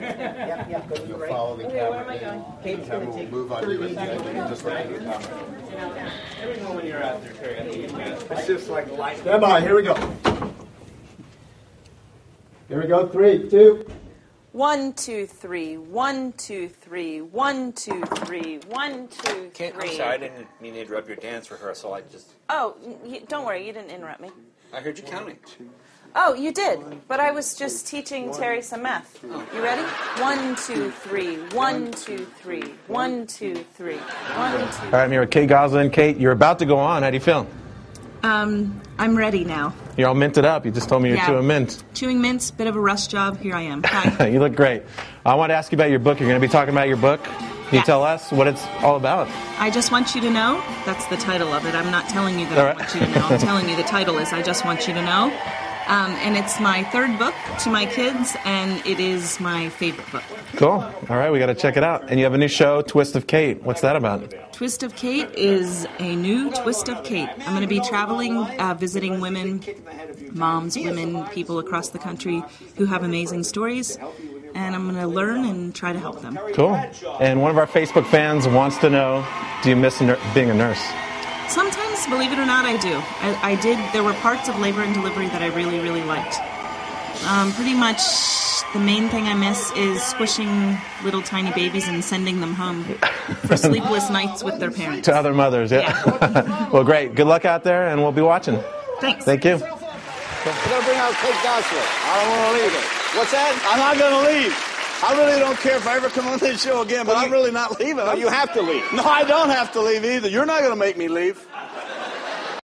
Yep, yep, go to the You'll right. follow the Okay, where am I in. going? Kate's Camera gonna will take. move on you at the end. You just look at the camera. Every moment you're out there, Terry, I think you can. It's just like light. Stand by, here we go. Here we go, three, two. One, two, three. One, two, three. One, two, three. One, two, Kate, I'm three. sorry, I didn't mean to interrupt your dance rehearsal. I just, Oh, y- don't worry, you didn't interrupt me. I heard you counting. Oh, you did, but I was just teaching Terry some math. You ready? One, two, three. One, two, three. One, two, three. One, two. All right, I'm here with Kate Gosselin. Kate, you're about to go on. How do you feel? Um, I'm ready now. You're all minted up. You just told me you're Yeah. chewing mint. Chewing mints, bit of a rush job. Here I am. Hi. you look great. I want to ask you about your book. You're going to be talking about your book. Can you Yes. tell us what it's all about? I just want you to know. That's the title of it. I'm not telling you that All I right. want you to know. I'm telling you the title is I Just Want You to Know. Um, and it's my third book to my kids, and it is my favorite book. Cool. All right, we got to check it out. And you have a new show, Twist of Kate. What's that about? Twist of Kate is a new Twist of Kate. I'm going to be traveling, uh, visiting women, moms, women, people across the country who have amazing stories, and I'm going to learn and try to help them. Cool. And one of our Facebook fans wants to know do you miss nur- being a nurse? Sometimes, believe it or not, I do. I, I did. There were parts of labor and delivery that I really, really liked. Um, pretty much, the main thing I miss is squishing little tiny babies and sending them home for sleepless nights with their parents. To other mothers, yeah. well, great. Good luck out there, and we'll be watching. Thanks. Thank you. We're gonna bring out Kate Gosler. I don't want to leave it. What's that? I'm not going to leave. I really don't care if I ever come on this show again, but Well, I'm really not leaving. Well, you have to leave. No, I don't have to leave either. You're not going to make me leave.